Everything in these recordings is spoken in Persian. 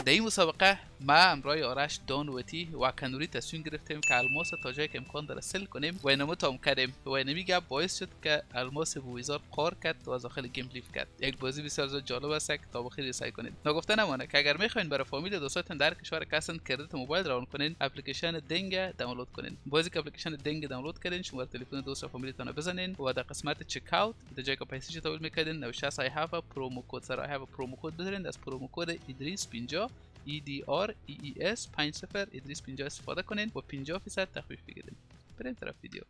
دی مسابقه. ما امرای آرش دان وتی و کنوری تصمیم گرفتیم که الماس تا جایی که امکان داره سل کنیم. و اینمو تام کردیم. و اینمی گپ باعث شد که الماس بویزار قهر کرد و از داخل game leave کرد. یک بازی بسیار جالب است که تا آخر سیل کنید. نگفته نمانه که اگر می‌خواین برای فامیل دوستاتون در کشور کسن credit موبایل روان کنین اپلیکیشن Ding دانلود کنین. بازی که اپلیکیشن Ding دانلود کردین شما تلفن دوست و فامیلتون بزنین و در قسمت checkout در جایی که پیسه تحویل می‌کردین نوشته have a promo code سر a promo code بذارین از promo code ادریس 50 EDR EES 50 ادریس 50 استفاده کنین. و 50 درصد تخفیف بگیرین. بریم طرف ویدیو.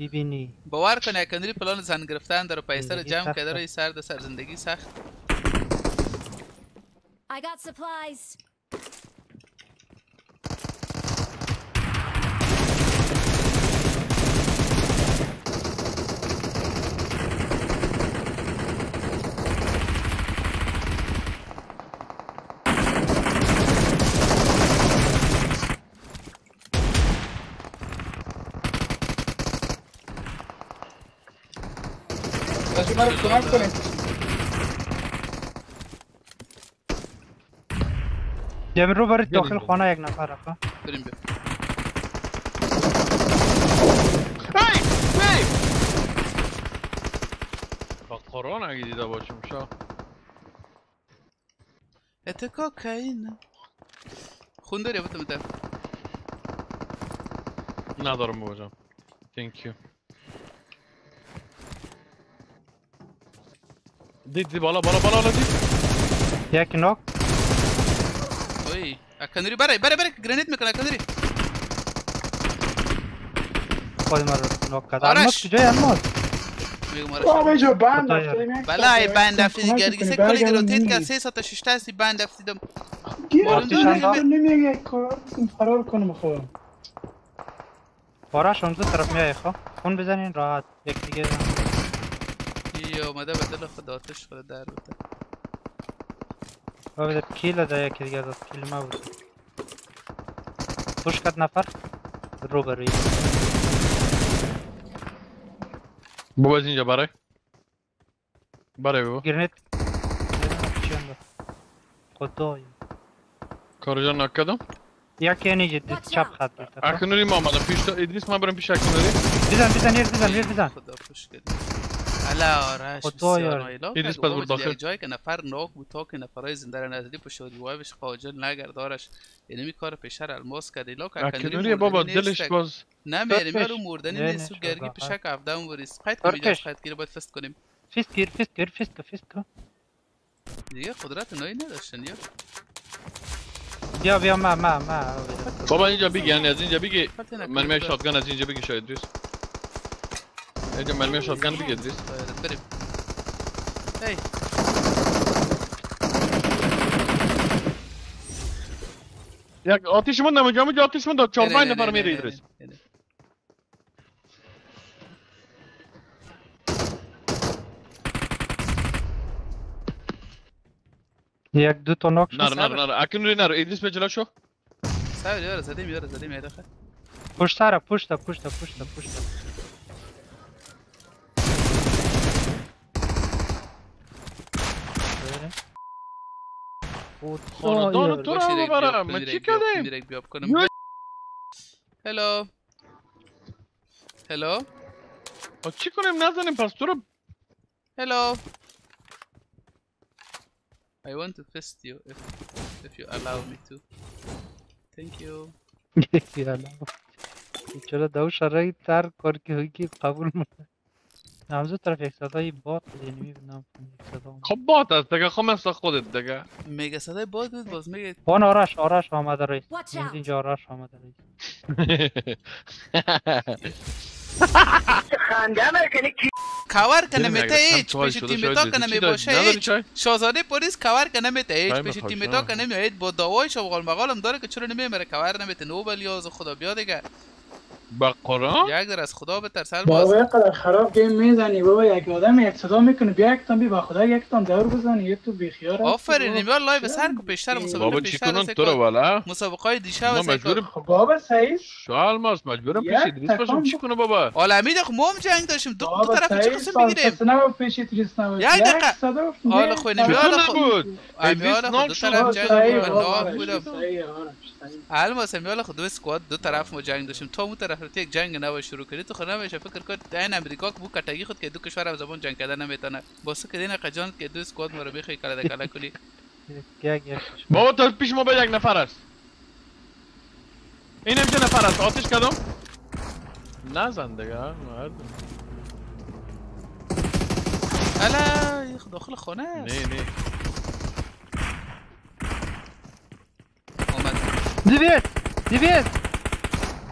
ببینی. باور کن یکنری پلان زن گرفتن در پیسر زندگی جمع. کرده روی سر در سر زندگی سخت. I got supplies. من رو کمک کنید جمعی رو برید بریم. داخل خانه یک نفر رفت بریم هی با قرآن اگه دیده باشم شا اتکا کهین خون داری بودم ده ندارم بابا Thank you. دید دید بالا بالا بالا بالا دید یک ناک اوی اکنری برای برای برای گرنیت می‌کنه اکنری خود من رو ناک کرد آرش. الماس کجای الماس میگم آقا آرش اینجا بند یک بله بند کنید، دیگه سه کلی گروتید که. سه ساعت شش هستی بند انداخت. نمیگه فرار کنم خودم آرش اونجا طرف میای خب خون بزنین راحت یک دیگه اومده به دل خود آتش خود در بوده و بده کیل ده یکی دیگه داد کیل ما بود. پوش کرد نفر؟ رو بروی بابا از اینجا برای. برای بابا. گرنیت؟ خدایا کارو جان نکدم؟ یکی اینجا دید چپ. خط؟ اکنونی ما آمدم پیش تا ادریس من برم پیش اکنونی بزن بزن یه بزن یه بزن. خدا پوش الا. ریس پس بابا برو داخل. جایی که نفر ناک بود تا که نفرای زنده را نزدی پشت دیوار بشه خواجل نگرد آرش اینمی کار پشر الماس کرد ایلا که اکنونی بابا دلش باز نه میریم ترکش. رو مردنی نیست گرگی. پشک افدام بریس قید کنیم اینجا ترکش. قید گیره باید فست کنیم فیست گیر فیست گیر فیست که فیست که دیگه قدرت نایی نداشتن یا بیا بیا ما ما ما بابا اینجا بگی یعنی از اینجا بگی مرمی بس. شاتگان از اینجا بگی شاید ادریس اینجا مرمی شاتگان بگی ادریس باید بریم هی یک آتیش من نمیجا میجا آتیش من داد چهار نه، پنج نه، نفر نه، میره نه، ادریس نه، نه. یک دو تا ناک شد. نرو نرو نرو اکنونی نرو ادریس به جلو شو سر یاره زدیم یاره زدیم یه دخل پشت سر پشت پشت پشت پشت بریم. خاندان خدایا. تو رو باشی، یک بیاب ببرم کنی، من یک چی بیاب کنی، کردیم یک بیاب کنم یو. هلو هلو خب چی کنیم نزنیم پس تو رو هلو I want to fist you if if you allow me to. Thank you. یالا. چرا دو شرای تر کار که ہوی که قبول نمزو طرف یک صدای باد اینمی بنام یک صدا. خب بات است دیگه خب مثل خودت دیگه میگه صدای باد بود باز میگه وان آرش آرش آمده رئیس. اینجا آرش آمده رئیس کاور کنه هیچ چای پیش تیمیتا کنه می؟ باشه چای؟ شاهزاده پلیس کاور کنه میته هیچ چای پیش تیمیتا؟ کنه میاد با دعوای شغال مقالم داره که چرا نمیمره کاور نمیته نوبل یا از خدا بیا دیگه با قرآن؟ یک در از خدا بترس بابا الماس اینقدر خراب گیم می‌زنی بابا یک آدم صدا می‌کنه بیا یک تان بی با خدا یک تان دور بزنی یک تو بیخیار هستی آفرین بابا. نمیار لایو سر کو پیشتر بابا مسابقه بابا چی است تو رو والا؟ مسابقه های دیشب ما خب بابا صحیح شو الماس مجبورم یک پیش ادریس باشم. چی کنه بابا؟ عالمی دخ ما هم جنگ داشتیم. دو, دو بابا طرف چه صحیح قسم کسی نبود پیش ادریس نبود یک دقیقه. حالا یک خو صدا. نمیاد. خب- ادریس شد. بابا جنگ بود، بابا،. الماس امیال خود دو سکواد دو طرف ما جنگ داشتیم. تو اون طرف رفتی یک جنگ نو شروع کردی. تو خود نمیشه فکر کن این امریکا که بو کتگی خود که دو کشور هم زبان جنگ کردن نمی‌تونه. باسه که دین قجان که دو سکواد ما رو کلا کنی یک یک بابا تا پیش ما به یک نفر است. این هم چه نفر است؟ آتش کدام؟ نزن دیگه مردم الا یخ داخل خانه است. نه نه آمد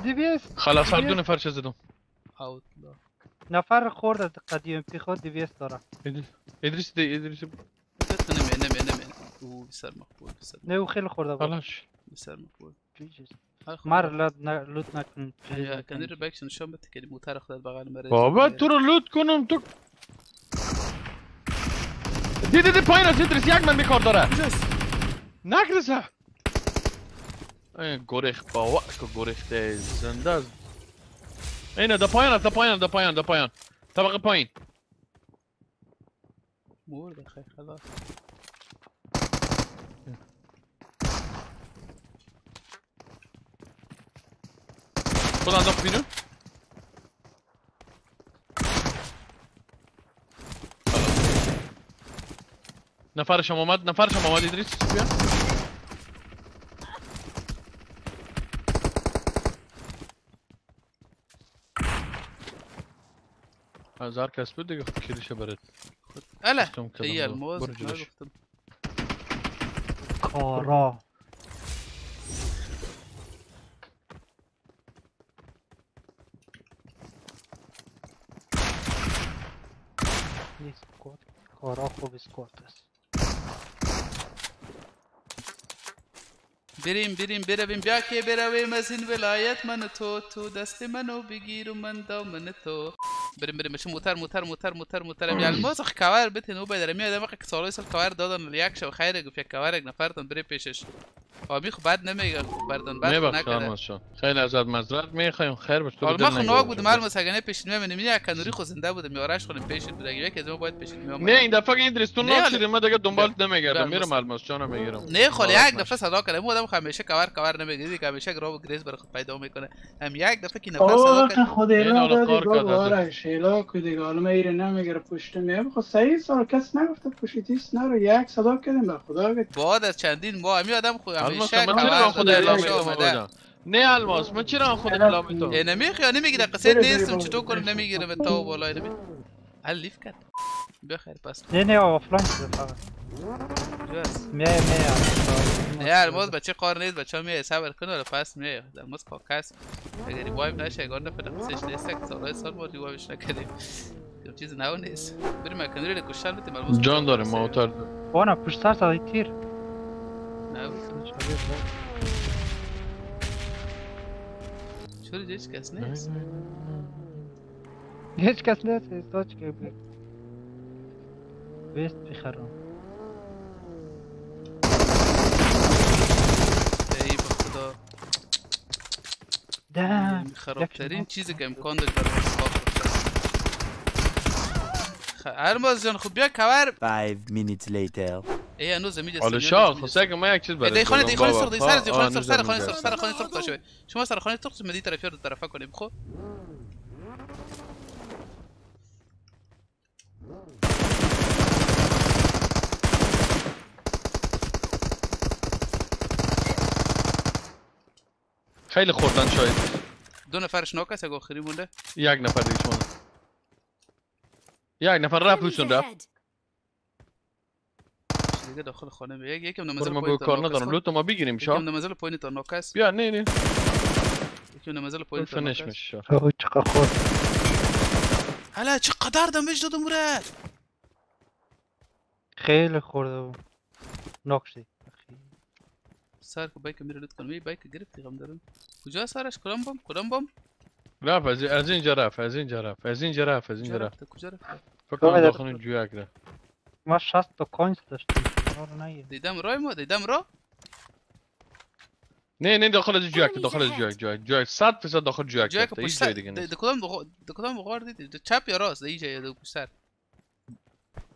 دیویس خلاص هر دو نفر چه زدم اوتلا نفر خورد از قدیم پی خود دیویس داره ادریس ادریس دی ادریس فکر نمی نمی نمی او بسر مقبول بسر نه او خیلی خورده بود. خلاص بسر مقبول. مر لود ن- لوت نکن. کنی رو بکشن نشان بده که موتر خودت بغل مره بابا تو رو لوت کنم تو دی دی دی پایین است ادریس یک من بیکار داره. کجاست؟ نگرزه این گریخ باوا که گریخته زنده است اینه دا پایین است دا پایین دا پایین دا پایین طبقه پایین مرد خیلی خلاص خود انداخت بینو نفرشم آمد نفرشم آمد ادریس بیا از هر کس بود دیگه خود کلیشه برد اله جلوش. نگفتم کارا کارا خوب سکوت است بریم بریم برویم بیا که برویم از این ولایت من تو تو دست منو بگیر و من دامن تو بریم بریم. بشه موتر موتر موتر موتر موتر. می الماس اخ کاور بته نو بدر می آدم که سالای سال کاور دادن. یک شو خیره گفت یک نفرتون بری پیشش. آبی خب بد نمیگه. خب بردن بد شان خیلی ازت مزرعت می‌خوایم خیر باش. تو خو نگیر. ناگ بودم الماس اگه نه پیش نمی منم یک کنوری خو زنده بودم میارش خودم پیش بود. اگه یکی از ما باید پیش می نه این دفعه که ناک حالا- شدی من دیگه دنبالت نمیگردم. بر- میرم الماس جانو می‌گیرم؟ نه خاله ناراحت یک نش. دفعه صدا کرده مو آدم خو همیشه کاور کاور نمی‌گیری که همیشه گراب و گریز برای خود پیدا می‌کنه. هم یک دفعه که نفر صدا کرد خود این اینا از- آرش ایلا که دیگه حالا ما ایره نمیگره پشت میه خب صحیح سال کس نگفته. پشتیست نرو یک صدا کردیم به خدا. بعد از چندین ماه همی آدم خود الماس من چرا خود اعلام بودم نه الماس من چرا خود اعلام می‌تونم ای نمیخی نمی‌گیره قصه بره، بره نیستم چطور. کنم؟ نمی‌گیره به تو بالای نمی حل لیف کرد. بخیر پس. نه نه آفلاین شده فقط. میای میای نه الماس بچه قار نیست بچه میای صبر کنه ولی پس میای. الماس کاکس اگر ریوایم نشه اگر نفر قصهش نیست که سالای سال ما ریوایمش نکردیم یه چیز نو نیست. بریم مکنری کشتن بتیم الماس جان داره موتر وانا پشت سر تیر. هیچ کس نیست؟ هیچ کس نیست استاج که بی بیست بخرم ای به خدا. دم خرابترین چیزی که امکان داشت برای انتخاب باشه خ- الماس جان خب بیا کور Five minutes later. ای هنوز زمین حالا شاه خسته که من یک چیز برای دی خانه دی خانه سرخ دی سر دی خانه سرخ سر سر خانه سرخ سر خانه سرخ باشه شما سر خانه سرخ مدی طرفی رو طرفه کنیم خب؟ خیلی خوردن شاید. دو نفرش ناک است یک آخری مونده. یک نفر دیگه شما. یک نفر رفت روشون رفت. دیگه داخل خانه یک یکم نمازل ما پایین به تا کار ندارم. لوتو ما بگیریم شاه یکم نمازل پایین تا ناک است بیا نه نه. یکم نمازل پایین تا فنش ناک است میشه او چقدر خورد هلا چقدر دمیج دادم مرد خیلی خورده بود. ناک شدی سر کو بایک میره لوت کنم. ای بایک گرفتی غم دارم. کجا سرش؟ کدام بم کدام بم رفت از از اینجا رفت از اینجا رفت از اینجا رفت از اینجا کجا رفت. کجا رفته فکر کنم رفت؟ داخل جویک رفت. ما 60 تا کوینز داشتیم. دیدم رای ما دیدم را نه نه داخل از جویک Enemies داخل از. جویک جویک جویک 100 درصد داخل رفته هیچ پشت جای سر دیگه د- نیست کدام کدام بغار دیدی؟ چپ یا راست؟ د اینجا یا د پشت سر.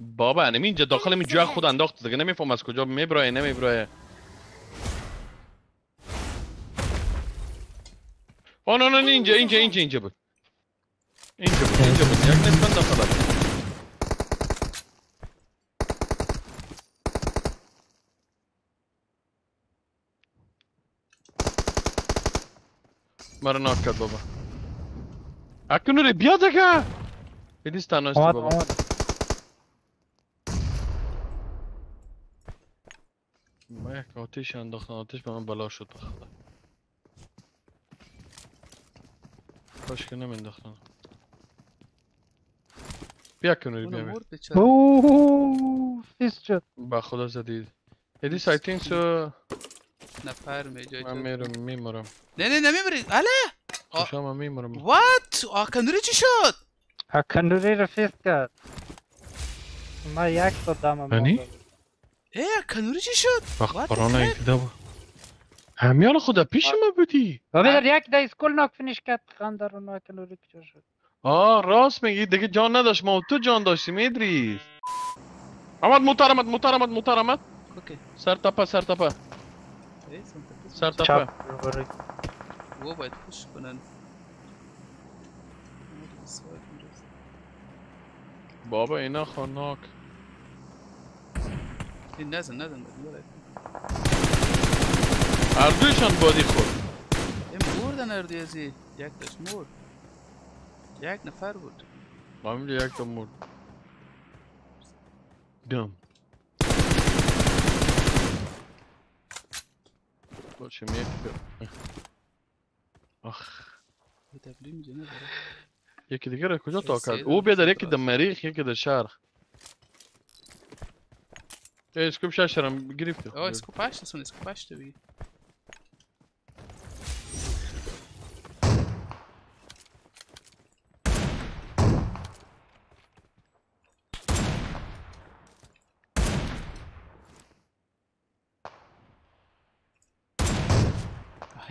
بابا انم اینجا داخل می جویک خود انداخت دیگه نمیفهم از کجا میبرای نمیبرای. نه نه اینجا اینجا اینجا اینجا بود. اینجا بود اینجا بود. یک نسبت داخل ناک کرد بابا بیا دیگه ایدیس تنها استی آمد بابا آمد ما یک آتیش انداختن آتیش به من بلا شد بخدا کاش که نمینداختن بیا کنوری بیا بیا اوه فیس شد با خدا زدید I think so. نفر می جای من میرم میمرم نه نه نمی‌بری اله! من میمرم وات آکندری چی شد؟ کندوری رو فیس کرد. ما یک تا دم یعنی؟ ای کنوری چی شد؟ وقت heck? ایده با همیان خدا پیش ما بودی. ببین یک دا اسکول ناک فینیش کرد. خنده رو ناک کندوری کجا شد. آه راست میگی. دیگه جان نداشت. ما و تو جان داشتیم ادریس. آمد آمد موتر آمد. اوکی. سر تپه سر تپه. سر تپه چپ. رو برای و باید پوش کنن. بابا اینا خناک این نزن نزن هر دویشان بادی خورد. این مردن اردی ازی یک داشت مرد. یک نفر بود. همین یک تا مرد. دم. باشه یک تا- آخ یه تبلی میجه نداره یکی دیگه را کجا تا سه کرد دو او بیادر سه یکی تا در است. مریخ یکی در شرق ای اسکوب ششرم گرفت آه اسکوپ هشت سون اسکوپ هشت بگی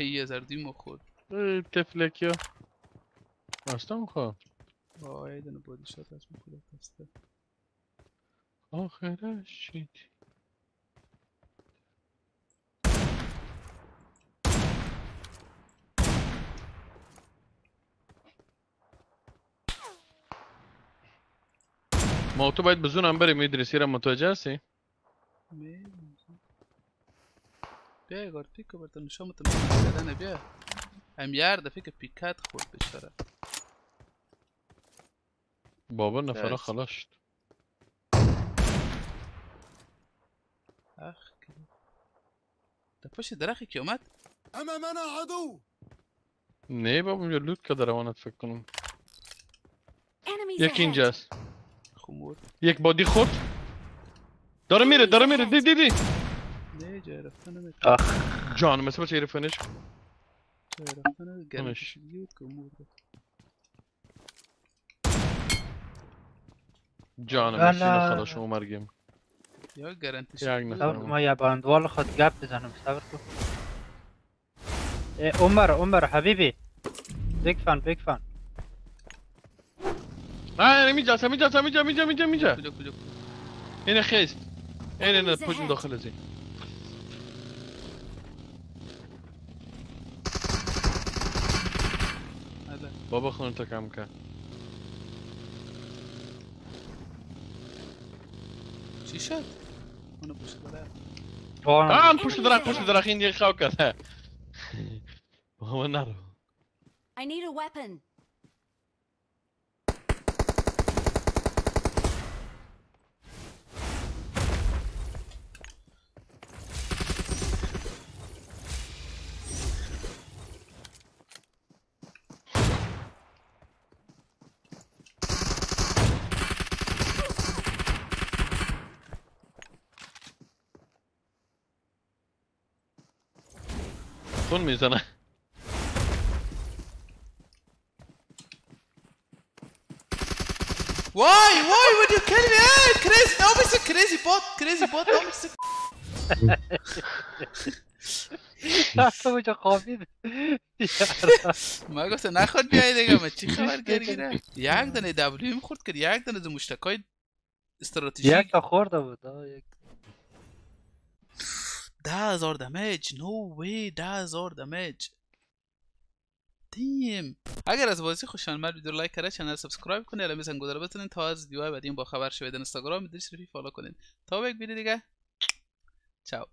یه زردی ما خورد. ای تفلکی ها اصلا خواه آه یه دونه بودی شد از مکوله پسته آخرش چی؟ ما تو باید بزونم بریم ادریسی را متوجه هستی؟ بیا یه گار پیکو برتن نشان متن کردن بیا. هم یار دفعه که پیکت خورد بیچاره. بابا نفره شد. اخ در پشت درخی که اومد؟ أمامنا عدو. نه بابا اونجا لوت که در روانت فکر کنم. یکی. اینجاست. خمور یک بادی خورد. داره میره داره میره. دی دی دی. نه جای رفتن نمی‌تونه آخ. جان مثل بچه ایرفنش جای رفتن نمی‌تونه گرم کنش. کشیدگی بود که مرده جان ماشین لا. خلاص شما مرگیم. یا کن، ما یه باندوال خود گپ بزنم صبر کن. عمر عمر حبیبی. بیگ فان بیگ فان نه میجاست میجا میجا میجا میجا کجا کجا؟ اینه خیست اینه نه پشت. داخل ازی. بابا خون تا کم چی شد؟ اونو پشت داره آه پشت درخت پشت درخت این دیگه خواه کرده بابا نرو I need a weapon. خون می‌زنه Why? Why would you kill me? Hey, crazy! Don't be so crazy, bot! Crazy bot! Don't be so. دست اونجا ما گفت نخواد بیای دیگه ما چی خبر گرگیره یک دنه دبلیو می‌خورد که یک دانه مشتکای استراتژی یک تا خورده بود یک دمیج نو وی ده هزار دمیج دیم. اگر از بازی خوشتان آمد ویدیو لایک کرده چنل سابسکرایب کنید. الان میزن گذاره بتونین تا از ویدیوهای بعدی با خبر شوید. اینستاگرام می‌دونید فالو کنید. تا یک ویدیو دیگه. چاو.